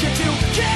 Get to